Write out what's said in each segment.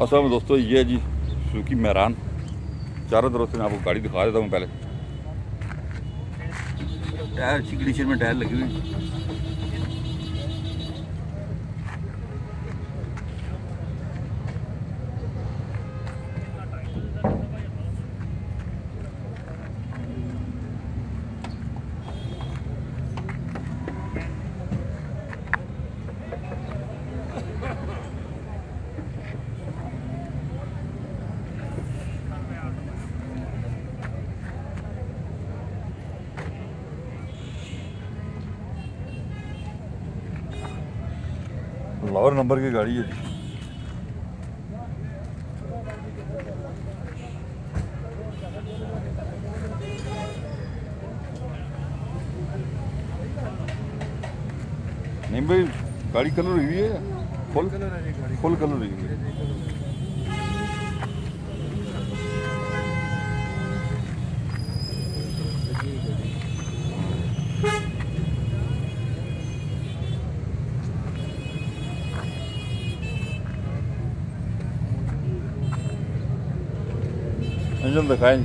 اصل میں دوستو یہ ہے جی سوکی مہران۔ چاروں طرف سے میں آپ کو گاڑی دکھا دیتا ہوں پہلے۔ ٹائر اچھی کنڈیشن میں ٹائر لگی ہوئی لاہور نمبر کی گاڑی ہے جی نہیں بھائی گاڑی کلر ہوئی ہے فل فل کلر ہوئی ہے انجن دکھائیں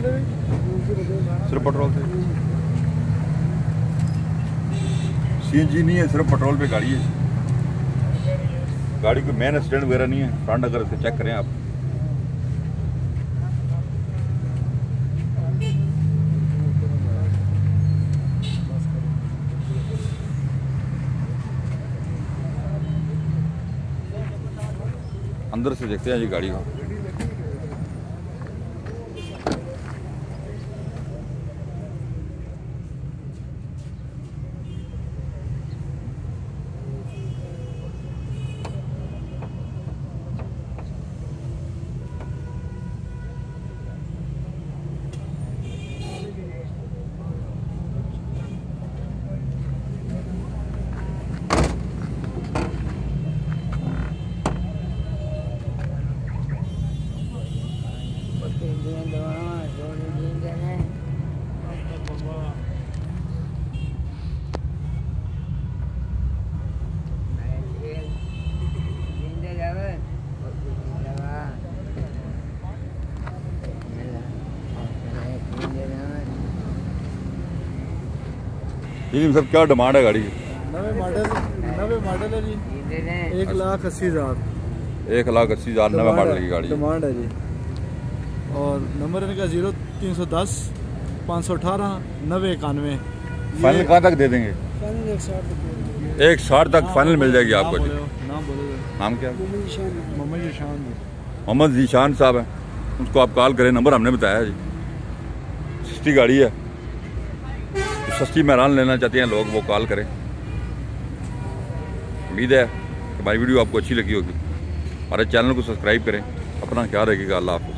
جی صرف پٹرول سے سی این جی نہیں ہے صرف پٹرول پہ گاڑی ہے گاڑی کو مین اسٹینڈ وغیرہ نہیں ہے فرنٹ اگر اسے چیک کریں آپ اندر سے دیکھتے ہیں یہ گاڑی کو جی سر کیا ڈیمانڈ ہے گاڑی کی نوے ماڈل نوے ماڈل ہے جی ایک لاکھ اسی ہزار ایک لاکھ اسی ہزار نوے ماڈل کی گاڑی ڈیمانڈ ہے جی اور نمبر ان کا زیرو تین سو دس پانچ سو اٹھارہ نوے اکانوے۔ فائنل کہاں تک دے دیں گے؟ ایک ساٹھ تک فائنل مل جائے گی آپ کو جی۔ نام کیا؟ محمد شان محمد ذیشان صاحب ہیں۔ اس کو آپ کال کریں نمبر ہم نے بتایا جی۔ سستی گاڑی ہے۔ سستی مہران لینا چاہتے ہیں لوگ وہ کال کریں۔ امید ہے کہ ہماری ویڈیو آپ کو اچھی لگی ہوگی۔ ہمارے چینل کو سبسکرائب کریں۔ اپنا خیال رکھیے گا۔ اللہ حافظ۔